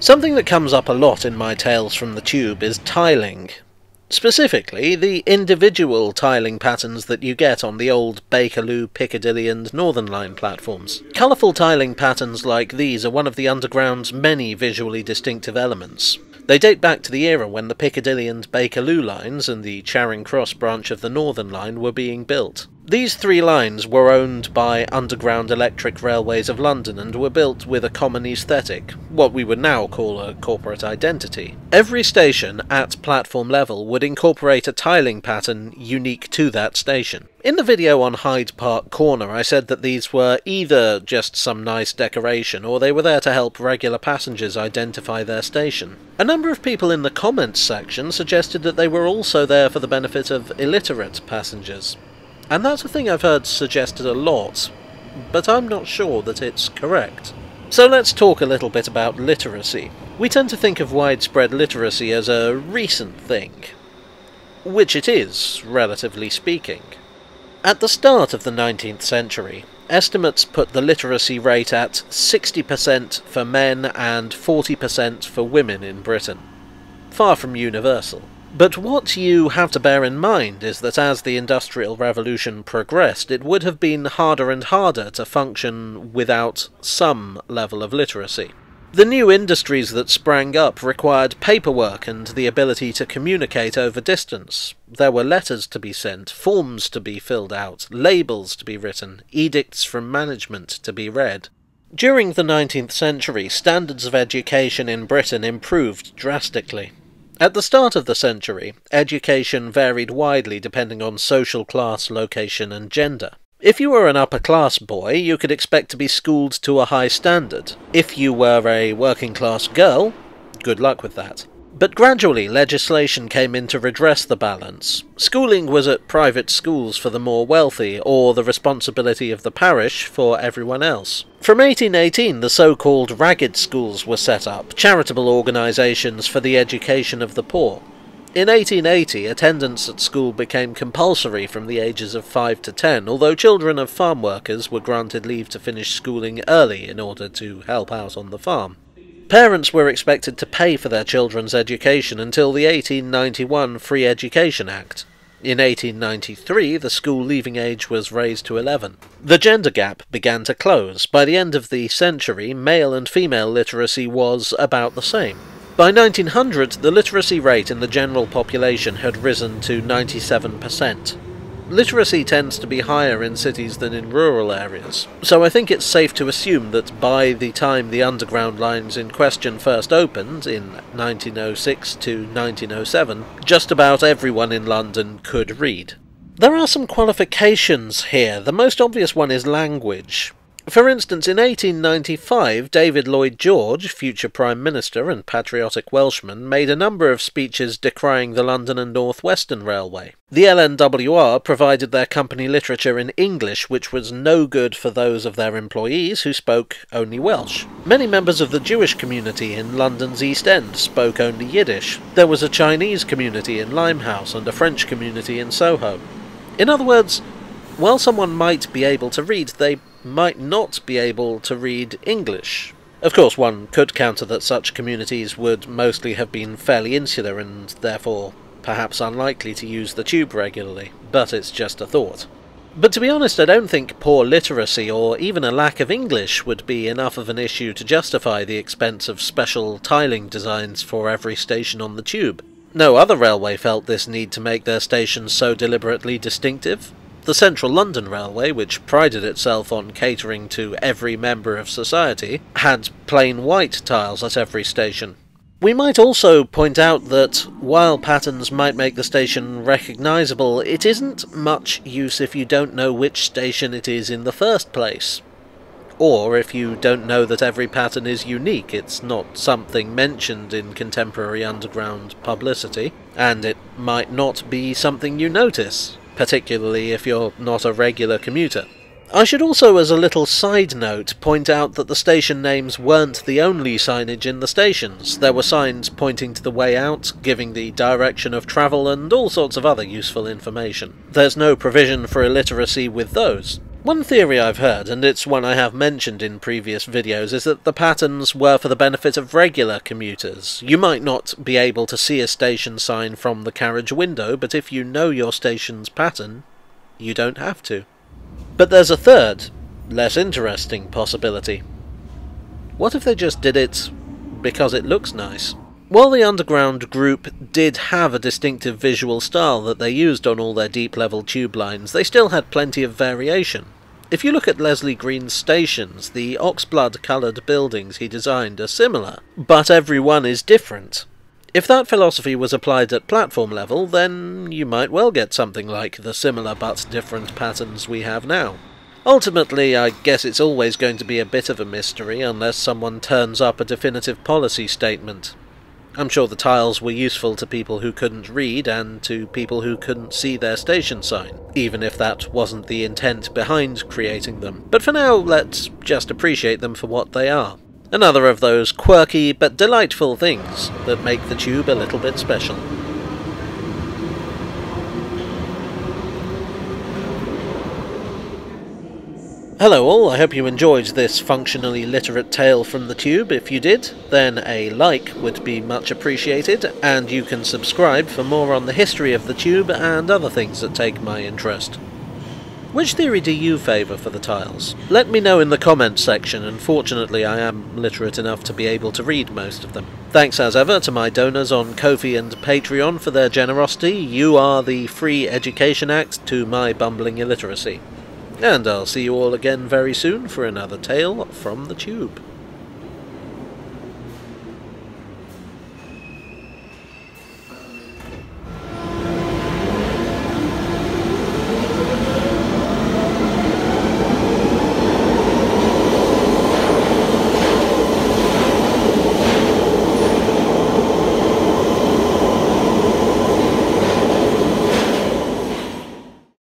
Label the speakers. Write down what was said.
Speaker 1: Something that comes up a lot in my tales from the tube is tiling. Specifically, the individual tiling patterns that you get on the old Bakerloo, Piccadilly, and Northern Line platforms. Colourful tiling patterns like these are one of the Underground's many visually distinctive elements. They date back to the era when the Piccadilly and Bakerloo lines and the Charing Cross branch of the Northern Line were being built. These three lines were owned by Underground Electric Railways of London and were built with a common aesthetic, what we would now call a corporate identity. Every station at platform level would incorporate a tiling pattern unique to that station. In the video on Hyde Park Corner, I said that these were either just some nice decoration or they were there to help regular passengers identify their station. A number of people in the comments section suggested that they were also there for the benefit of illiterate passengers. And that's a thing I've heard suggested a lot, but I'm not sure that it's correct. So let's talk a little bit about literacy. We tend to think of widespread literacy as a recent thing, which it is, relatively speaking. At the start of the 19th century, estimates put the literacy rate at 60% for men and 40% for women in Britain. Far from universal. But what you have to bear in mind is that as the Industrial Revolution progressed, it would have been harder and harder to function without some level of literacy. The new industries that sprang up required paperwork and the ability to communicate over distance. There were letters to be sent, forms to be filled out, labels to be written, edicts from management to be read. During the 19th century, standards of education in Britain improved drastically. At the start of the century, education varied widely depending on social class, location, and gender. If you were an upper class boy, you could expect to be schooled to a high standard. If you were a working class girl, good luck with that. But gradually, legislation came in to redress the balance. Schooling was at private schools for the more wealthy, or the responsibility of the parish for everyone else. From 1818, the so called ragged schools were set up, charitable organisations for the education of the poor. In 1880, attendance at school became compulsory from the ages of 5 to 10, although children of farm workers were granted leave to finish schooling early in order to help out on the farm. Parents were expected to pay for their children's education until the 1891 Free Education Act. In 1893, the school leaving age was raised to 11. The gender gap began to close. By the end of the century, male and female literacy was about the same. By 1900, the literacy rate in the general population had risen to 97% literacy tends to be higher in cities than in rural areas, so I think it's safe to assume that by the time the underground lines in question first opened, in 1906 to 1907, just about everyone in London could read. There are some qualifications here. The most obvious one is language. For instance, in 1895, David Lloyd George, future Prime Minister and patriotic Welshman, made a number of speeches decrying the London and North Western Railway. The LNWR provided their company literature in English, which was no good for those of their employees who spoke only Welsh. Many members of the Jewish community in London's East End spoke only Yiddish. There was a Chinese community in Limehouse and a French community in Soho. In other words, while someone might be able to read, they might not be able to read English. Of course, one could counter that such communities would mostly have been fairly insular and therefore perhaps unlikely to use the tube regularly, but it's just a thought. But to be honest, I don't think poor literacy or even a lack of English would be enough of an issue to justify the expense of special tiling designs for every station on the tube. No other railway felt this need to make their stations so deliberately distinctive, the Central London Railway, which prided itself on catering to every member of society, had plain white tiles at every station. We might also point out that while patterns might make the station recognisable, it isn't much use if you don't know which station it is in the first place. Or if you don't know that every pattern is unique, it's not something mentioned in contemporary underground publicity, and it might not be something you notice particularly if you're not a regular commuter. I should also, as a little side note, point out that the station names weren't the only signage in the stations. There were signs pointing to the way out, giving the direction of travel, and all sorts of other useful information. There's no provision for illiteracy with those. One theory I've heard, and it's one I have mentioned in previous videos, is that the patterns were for the benefit of regular commuters. You might not be able to see a station sign from the carriage window, but if you know your station's pattern, you don't have to. But there's a third, less interesting possibility. What if they just did it because it looks nice? While the Underground group did have a distinctive visual style that they used on all their deep level tube lines, they still had plenty of variation. If you look at Leslie Green's stations, the oxblood coloured buildings he designed are similar, but every one is different. If that philosophy was applied at platform level, then you might well get something like the similar but different patterns we have now. Ultimately, I guess it's always going to be a bit of a mystery unless someone turns up a definitive policy statement. I'm sure the tiles were useful to people who couldn't read and to people who couldn't see their station sign, even if that wasn't the intent behind creating them. But for now, let's just appreciate them for what they are. Another of those quirky but delightful things that make the tube a little bit special. Hello all, I hope you enjoyed this functionally literate tale from the tube. If you did, then a like would be much appreciated, and you can subscribe for more on the history of the tube and other things that take my interest. Which theory do you favour for the tiles? Let me know in the comments section, and fortunately I am literate enough to be able to read most of them. Thanks as ever to my donors on Ko-fi and Patreon for their generosity. You are the free education act to my bumbling illiteracy. And I'll see you all again very soon for another tale from the tube.